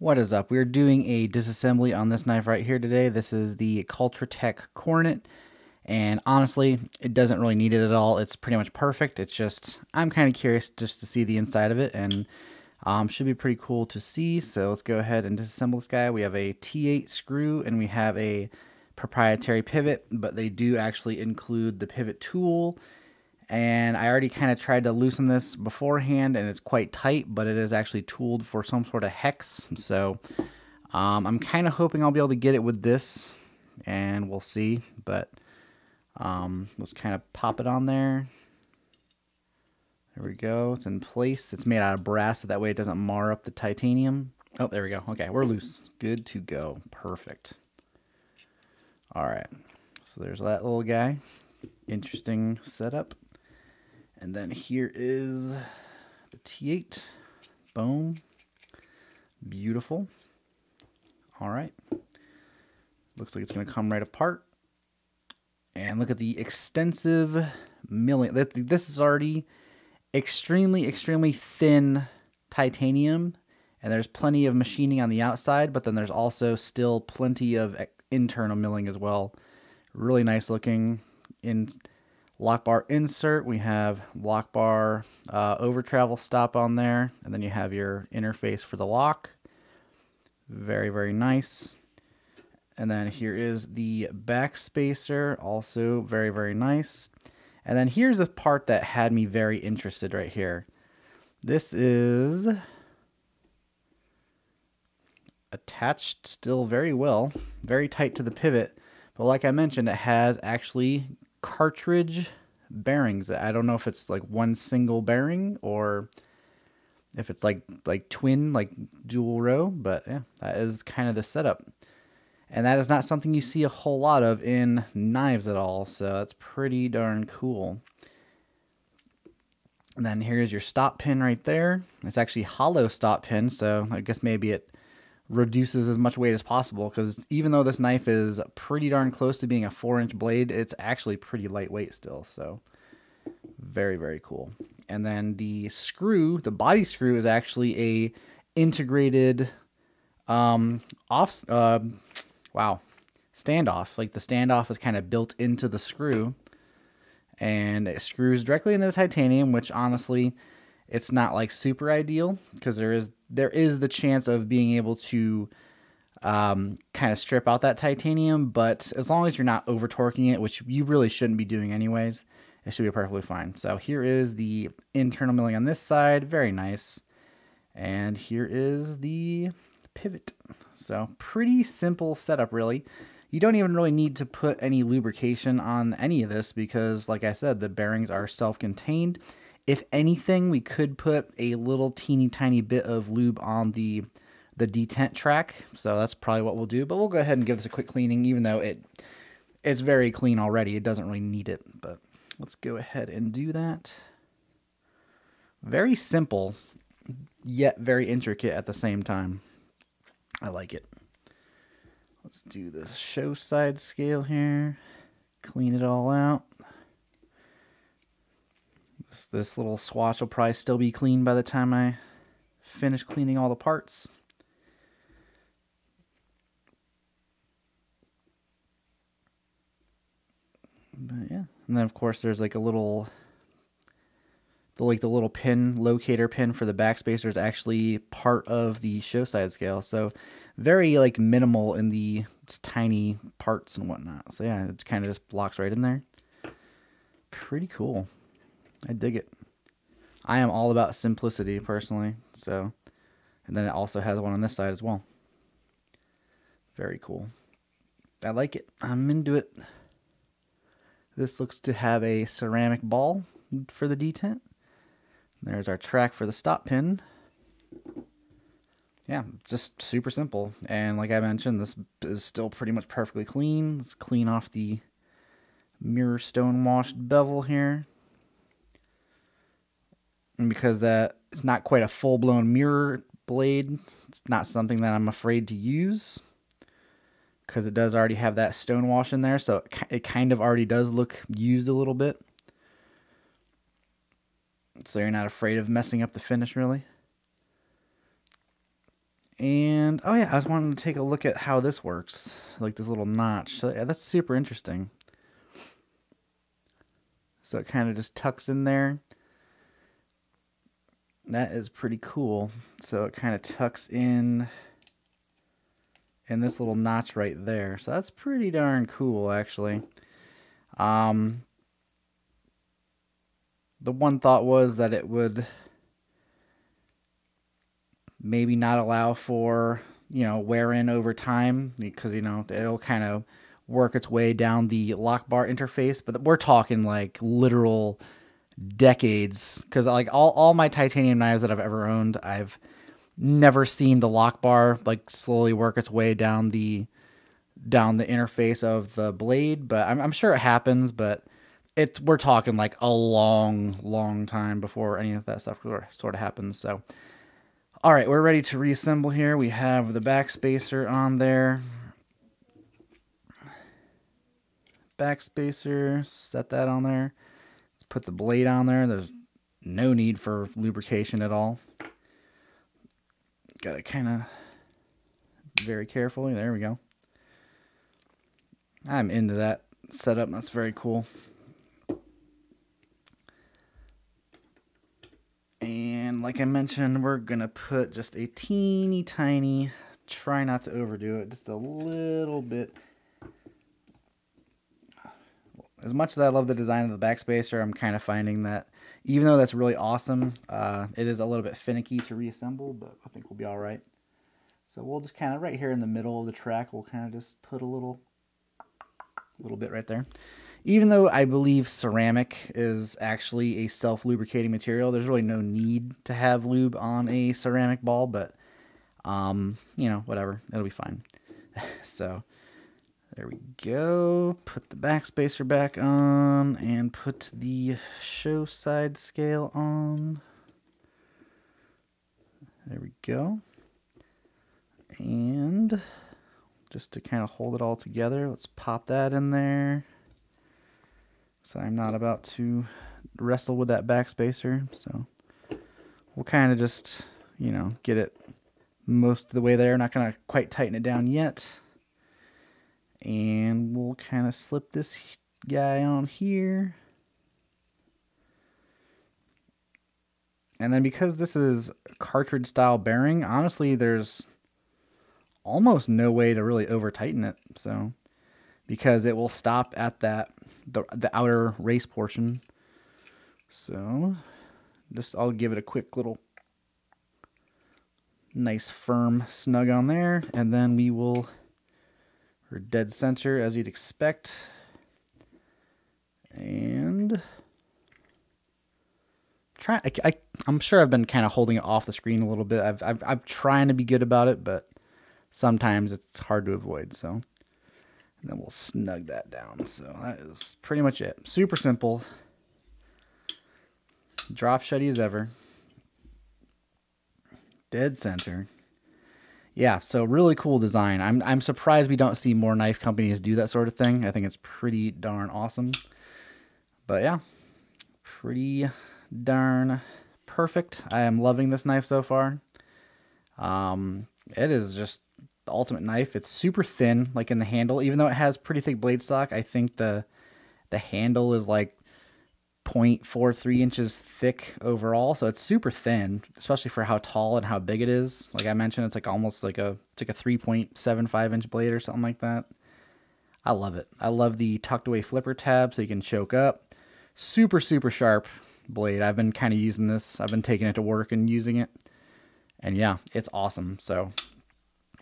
What is up? We're doing a disassembly on this knife right here today. This is the Cultrotech Cornett. And honestly, it doesn't really need it at all. It's pretty much perfect. It's just, I'm kind of curious just to see the inside of it. And um, should be pretty cool to see. So let's go ahead and disassemble this guy. We have a T8 screw and we have a proprietary pivot. But they do actually include the pivot tool and I already kind of tried to loosen this beforehand and it's quite tight but it is actually tooled for some sort of hex so um, I'm kind of hoping I'll be able to get it with this and we'll see but um, let's kind of pop it on there. There we go it's in place. It's made out of brass so that way it doesn't mar up the titanium. Oh there we go okay we're loose. Good to go perfect. All right so there's that little guy. Interesting setup and then here is the T8. Boom. Beautiful. All right. Looks like it's going to come right apart. And look at the extensive milling. This is already extremely, extremely thin titanium. And there's plenty of machining on the outside, but then there's also still plenty of eh, internal milling as well. Really nice looking. In lock bar insert. We have lock bar uh, over travel stop on there. And then you have your interface for the lock. Very, very nice. And then here is the back spacer, also very, very nice. And then here's the part that had me very interested right here. This is attached still very well, very tight to the pivot. But like I mentioned, it has actually cartridge bearings. I don't know if it's like one single bearing or if it's like like twin, like dual row, but yeah, that is kind of the setup. And that is not something you see a whole lot of in knives at all, so that's pretty darn cool. And then here's your stop pin right there. It's actually hollow stop pin, so I guess maybe it reduces as much weight as possible because even though this knife is pretty darn close to being a four inch blade, it's actually pretty lightweight still. So very, very cool. And then the screw, the body screw is actually a integrated um, off, uh, wow, standoff. Like the standoff is kind of built into the screw and it screws directly into the titanium, which honestly, it's not like super ideal because there is there is the chance of being able to um, kind of strip out that titanium, but as long as you're not over torquing it, which you really shouldn't be doing anyways, it should be perfectly fine. So here is the internal milling on this side, very nice. And here is the pivot. So pretty simple setup really. You don't even really need to put any lubrication on any of this because like I said, the bearings are self-contained if anything, we could put a little teeny tiny bit of lube on the the detent track. So that's probably what we'll do. But we'll go ahead and give this a quick cleaning, even though it it's very clean already. It doesn't really need it. But let's go ahead and do that. Very simple, yet very intricate at the same time. I like it. Let's do this show side scale here. Clean it all out. This, this little swatch will probably still be clean by the time I finish cleaning all the parts. But yeah, and then of course there's like a little, the like the little pin locator pin for the backspacer is actually part of the show side scale. So very like minimal in the tiny parts and whatnot. So yeah, it kind of just blocks right in there. Pretty cool. I dig it. I am all about simplicity personally. So, and then it also has one on this side as well. Very cool. I like it. I'm into it. This looks to have a ceramic ball for the detent. There's our track for the stop pin. Yeah, just super simple. And like I mentioned, this is still pretty much perfectly clean. Let's clean off the mirror stone washed bevel here. And because that it's not quite a full blown mirror blade, it's not something that I'm afraid to use because it does already have that stone wash in there, so it, kind of already does look used a little bit. So you're not afraid of messing up the finish, really. And, oh yeah, I was wanting to take a look at how this works. Like this little notch. So yeah, that's super interesting. So it kind of just tucks in there. That is pretty cool. So it kind of tucks in in this little notch right there. So that's pretty darn cool, actually. Um, the one thought was that it would maybe not allow for you know wear in over time because you know it'll kind of work its way down the lock bar interface but we're talking like literal decades because like all, all my titanium knives that i've ever owned i've never seen the lock bar like slowly work its way down the down the interface of the blade but i'm, I'm sure it happens but it's we're talking like a long long time before any of that stuff sort of happens so all right, we're ready to reassemble here. We have the backspacer on there. Backspacer, set that on there. Put the blade on there. There's no need for lubrication at all. Got to kind of very carefully. There we go. I'm into that setup. That's very cool. And like I mentioned, we're going to put just a teeny tiny, try not to overdo it, just a little bit. As much as I love the design of the backspacer, I'm kind of finding that even though that's really awesome, uh, it is a little bit finicky to reassemble, but I think we'll be all right. So we'll just kind of right here in the middle of the track, we'll kind of just put a little, little bit right there even though I believe ceramic is actually a self lubricating material, there's really no need to have lube on a ceramic ball, but um, you know, whatever, it'll be fine. so there we go. Put the backspacer back on and put the show side scale on. There we go. And just to kind of hold it all together, let's pop that in there. So I'm not about to wrestle with that backspacer. So we'll kind of just, you know, get it most of the way there. Not going to quite tighten it down yet. And we'll kind of slip this guy on here. And then because this is cartridge style bearing, honestly, there's almost no way to really over tighten it. So because it will stop at that the the outer race portion. So just I'll give it a quick little nice firm snug on there and then we will we're dead center as you'd expect and try I, I I'm sure I've been kind of holding it off the screen a little bit I've, I've I'm trying to be good about it but sometimes it's hard to avoid so and then we'll snug that down. So that is pretty much it. Super simple. Drop shutty as ever. Dead center. Yeah, so really cool design. I'm I'm surprised we don't see more knife companies do that sort of thing. I think it's pretty darn awesome. But yeah, pretty darn perfect. I am loving this knife so far. Um, it is just the ultimate knife. It's super thin, like in the handle. Even though it has pretty thick blade stock, I think the the handle is like 0.43 inches thick overall. So it's super thin, especially for how tall and how big it is. Like I mentioned, it's like almost like a it's like a 3.75 inch blade or something like that. I love it. I love the tucked away flipper tab so you can choke up. Super, super sharp blade. I've been kind of using this. I've been taking it to work and using it. And yeah, it's awesome. So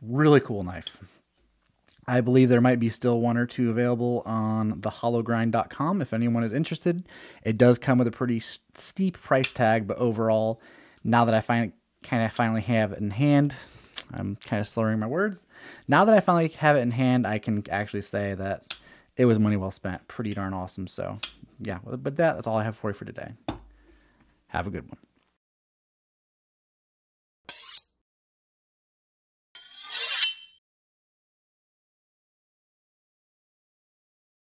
Really cool knife. I believe there might be still one or two available on thehollowgrind.com if anyone is interested. It does come with a pretty steep price tag, but overall, now that I find kind of finally have it in hand, I'm kind of slurring my words. Now that I finally have it in hand, I can actually say that it was money well spent. Pretty darn awesome. So, yeah, but that, that's all I have for you for today. Have a good one.